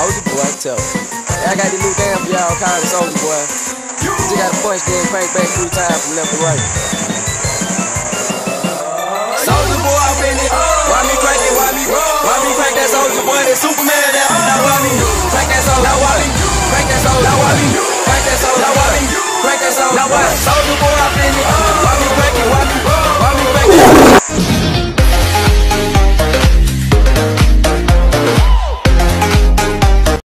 Soldier boy, I tell. I got this new damn for y'all kind of Soldier boy. You gotta punch then crank back three times from left to right. Soldier boy, I'm in it. Why me crank it? Why me? Why me crank that soldier boy? That Superman that hard. Now why me? Crank that soldier. boy. why me? Crank that soldier. boy. why me? Crank that soldier. boy. why me? Crank that soldier. boy. why?